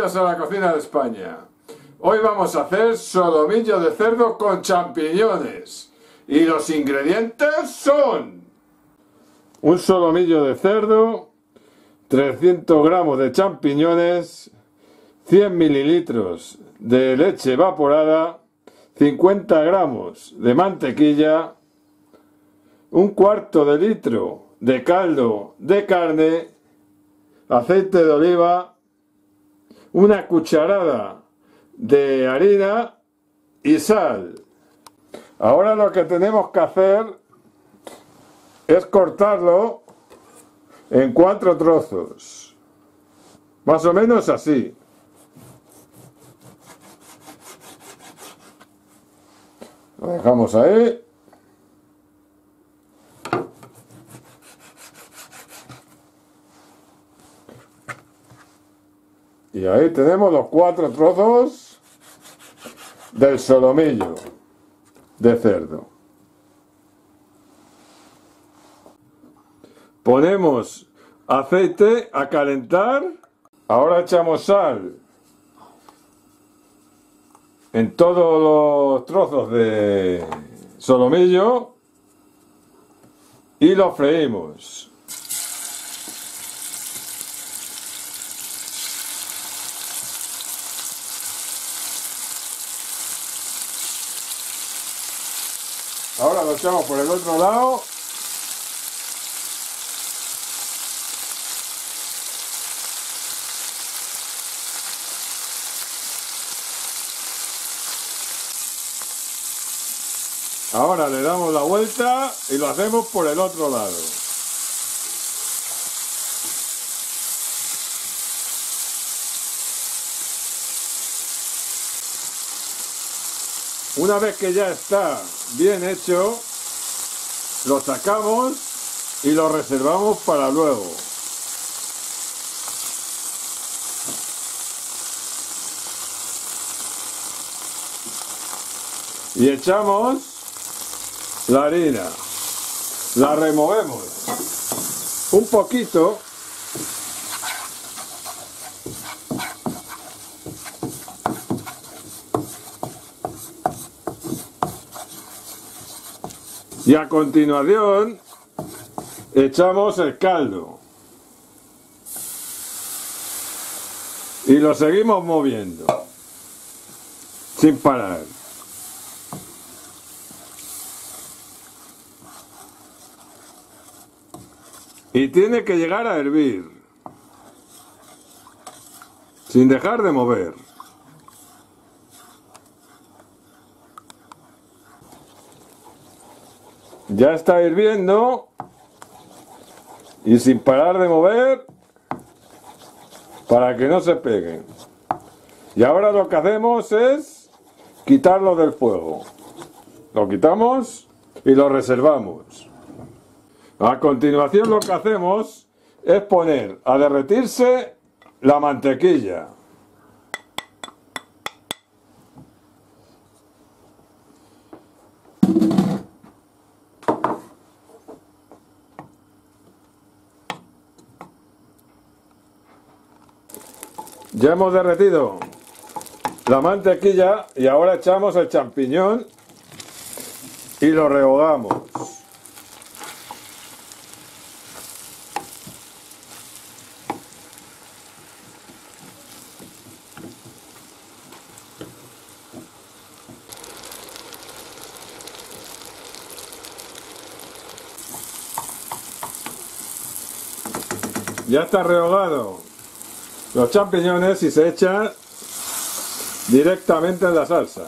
a la cocina de España. Hoy vamos a hacer solomillo de cerdo con champiñones. Y los ingredientes son un solomillo de cerdo, 300 gramos de champiñones, 100 mililitros de leche evaporada, 50 gramos de mantequilla, un cuarto de litro de caldo de carne, aceite de oliva, una cucharada de harina y sal. Ahora lo que tenemos que hacer es cortarlo en cuatro trozos. Más o menos así. Lo dejamos ahí. Y ahí tenemos los cuatro trozos del solomillo de cerdo. Ponemos aceite a calentar. Ahora echamos sal en todos los trozos de solomillo y lo freímos. Ahora lo echamos por el otro lado. Ahora le damos la vuelta y lo hacemos por el otro lado. Una vez que ya está bien hecho, lo sacamos y lo reservamos para luego. Y echamos la harina. La removemos un poquito Y a continuación echamos el caldo. Y lo seguimos moviendo. Sin parar. Y tiene que llegar a hervir. Sin dejar de mover. Ya está hirviendo. Y sin parar de mover. Para que no se peguen. Y ahora lo que hacemos es quitarlo del fuego. Lo quitamos y lo reservamos. A continuación lo que hacemos es poner a derretirse la mantequilla. Ya hemos derretido la mantequilla y ahora echamos el champiñón y lo rehogamos. Ya está rehogado los champiñones y se echan directamente en la salsa.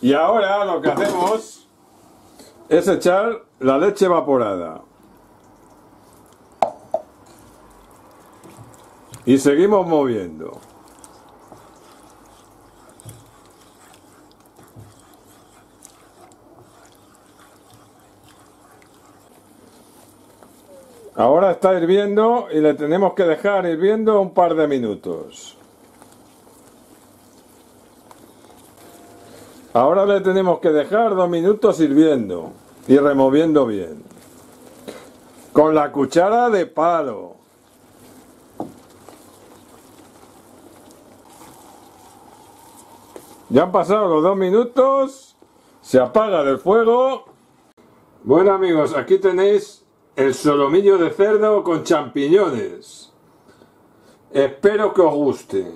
Y ahora lo que hacemos es echar la leche evaporada. Y seguimos moviendo. Ahora está hirviendo y le tenemos que dejar hirviendo un par de minutos. Ahora le tenemos que dejar dos minutos hirviendo y removiendo bien. Con la cuchara de palo. Ya han pasado los dos minutos. Se apaga el fuego. Bueno amigos, aquí tenéis el solomillo de cerdo con champiñones. Espero que os guste.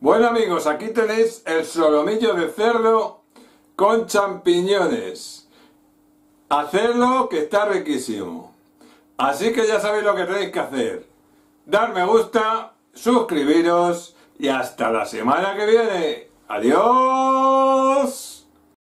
Bueno amigos, aquí tenéis el solomillo de cerdo con champiñones. Hacerlo que está riquísimo. Así que ya sabéis lo que tenéis que hacer. Dar me gusta, suscribiros y hasta la semana que viene. Adiós.